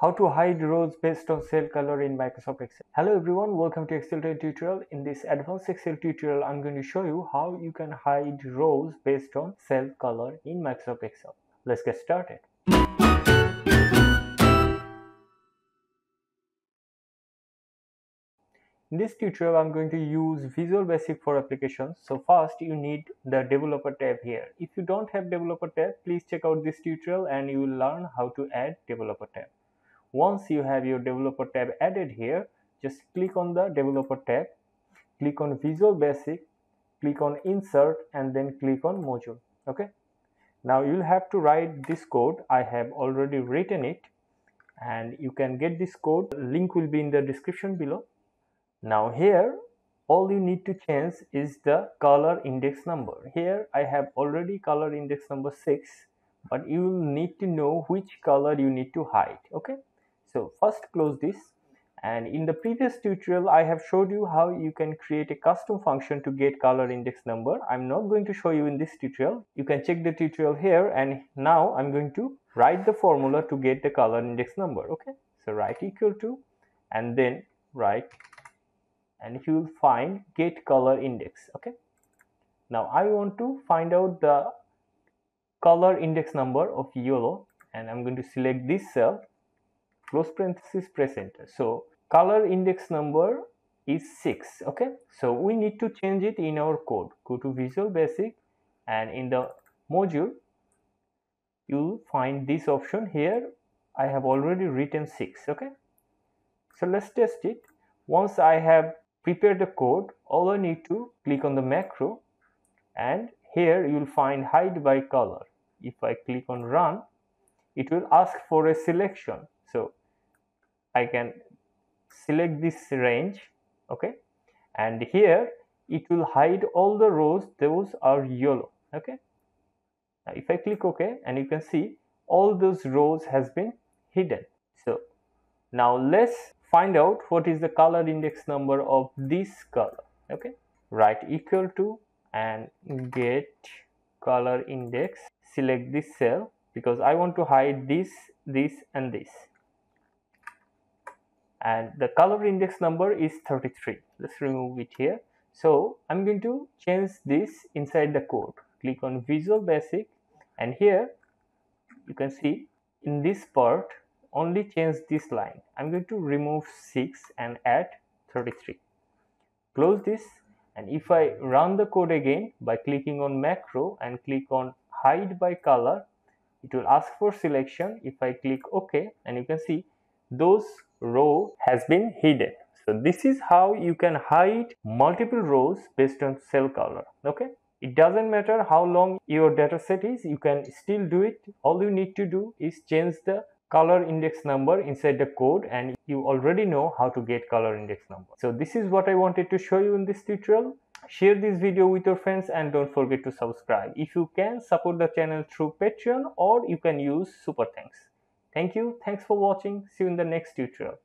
How to hide rows based on cell color in Microsoft Excel. Hello everyone, welcome to Excel tutorial. In this advanced Excel tutorial, I'm going to show you how you can hide rows based on cell color in Microsoft Excel. Let's get started. In this tutorial, I'm going to use Visual Basic for applications. So first you need the developer tab here. If you don't have developer tab, please check out this tutorial and you will learn how to add developer tab. Once you have your developer tab added here, just click on the developer tab, click on Visual Basic, click on insert and then click on module. Okay. Now you'll have to write this code. I have already written it and you can get this code. Link will be in the description below now here all you need to change is the color index number here i have already color index number 6 but you will need to know which color you need to hide okay so first close this. And in the previous tutorial i have showed you how you can create a custom function to get color index number. I'm not going to show you in this tutorial. You can check the tutorial here. And now i'm going to write the formula to get the color index number okay? So write equal to and then write and you will find get color index okay? Now i want to find out the color index number of yellow. And i'm going to select this cell close parenthesis press enter. So color index number is 6 okay? So we need to change it in our code. Go to visual basic and in the module you'll find this option here. I have already written 6 okay? So let's test it. Once i have prepared the code all I need to click on the macro and here you will find hide by color. If I click on run it will ask for a selection. So I can select this range okay? And here it will hide all the rows. Those are yellow okay? Now if I click OK and you can see all those rows has been hidden. So now let's find out what is the color index number of this color okay? Write equal to and get color index. Select this cell because I want to hide this this and this and the color index number is 33 let's remove it here. So I'm going to change this inside the code. Click on visual basic. And here you can see in this part only change this line. I'm going to remove 6 and add 33 close this. And if i run the code again by clicking on macro and click on hide by color it will ask for selection. If i click ok and you can see those row has been hidden so this is how you can hide multiple rows based on cell color okay it doesn't matter how long your data set is you can still do it all you need to do is change the color index number inside the code and you already know how to get color index number. So this is what I wanted to show you in this tutorial. Share this video with your friends and don't forget to subscribe. If you can support the channel through Patreon or you can use super thanks. Thank you. Thanks for watching. See you in the next tutorial.